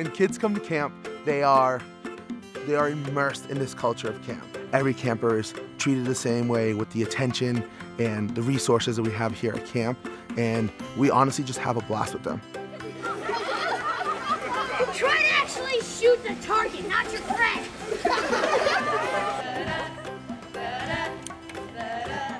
When kids come to camp, they are they are immersed in this culture of camp. Every camper is treated the same way with the attention and the resources that we have here at camp, and we honestly just have a blast with them. Try to actually shoot the target, not your friend.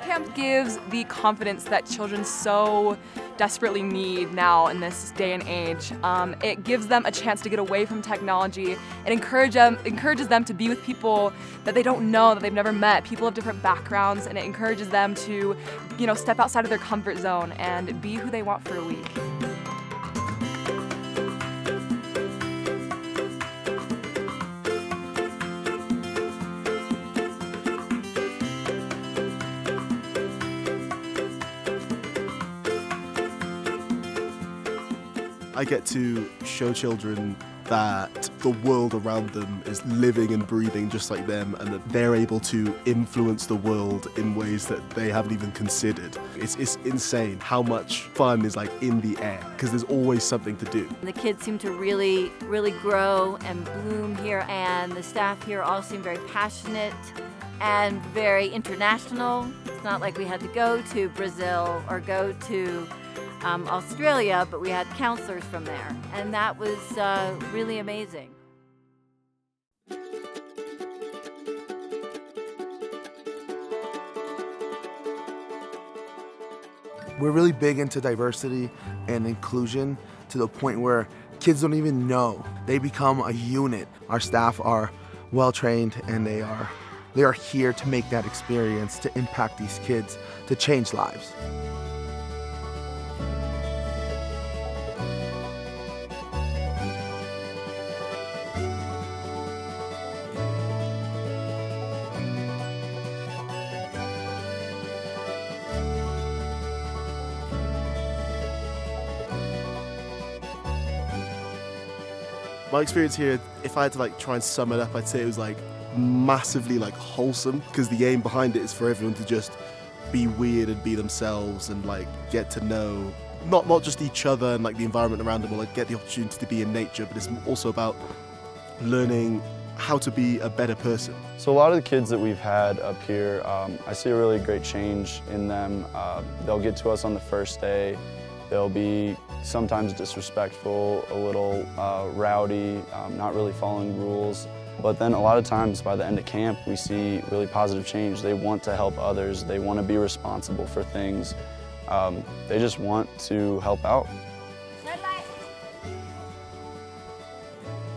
Camp gives the confidence that children so desperately need now in this day and age. Um, it gives them a chance to get away from technology. It encourage them, encourages them to be with people that they don't know, that they've never met, people of different backgrounds, and it encourages them to, you know, step outside of their comfort zone and be who they want for a week. I get to show children that the world around them is living and breathing just like them and that they're able to influence the world in ways that they haven't even considered. It's, it's insane how much fun is like in the air because there's always something to do. The kids seem to really, really grow and bloom here and the staff here all seem very passionate and very international. It's not like we had to go to Brazil or go to um, Australia, but we had counselors from there, and that was uh, really amazing. We're really big into diversity and inclusion to the point where kids don't even know. They become a unit. Our staff are well trained and they are they are here to make that experience to impact these kids to change lives. My experience here, if I had to like try and sum it up, I'd say it was like massively like wholesome because the aim behind it is for everyone to just be weird and be themselves and like get to know not not just each other and like the environment around them or like get the opportunity to be in nature, but it's also about learning how to be a better person. So a lot of the kids that we've had up here, um, I see a really great change in them. Uh, they'll get to us on the first day. They'll be sometimes disrespectful, a little uh, rowdy, um, not really following rules. But then a lot of times by the end of camp, we see really positive change. They want to help others. They want to be responsible for things. Um, they just want to help out. Red light.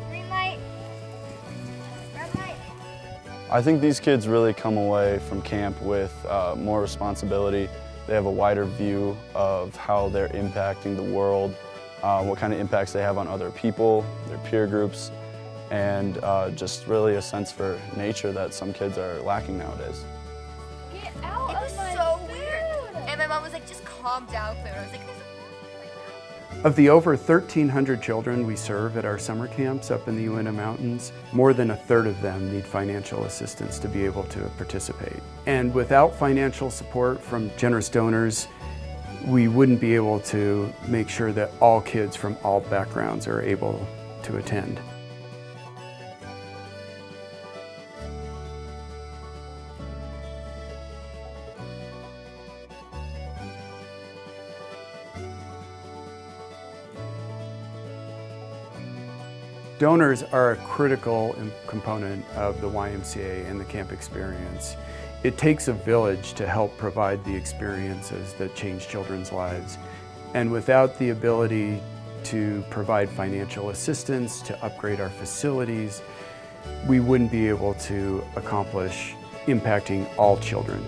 Green light. Red light. I think these kids really come away from camp with uh, more responsibility. They have a wider view of how they're impacting the world, uh, what kind of impacts they have on other people, their peer groups, and uh, just really a sense for nature that some kids are lacking nowadays. Get out It of was my so food. weird. And my mom was like, just calm down, Claire. I was like, Of the over 1,300 children we serve at our summer camps up in the Uinta Mountains, more than a third of them need financial assistance to be able to participate. And without financial support from generous donors, we wouldn't be able to make sure that all kids from all backgrounds are able to attend. Donors are a critical component of the YMCA and the camp experience. It takes a village to help provide the experiences that change children's lives. And without the ability to provide financial assistance, to upgrade our facilities, we wouldn't be able to accomplish impacting all children.